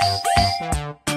Música